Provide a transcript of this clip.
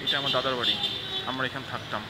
এটা আমার দাদার বাড়ি। আমরা এখানে থাকতাম।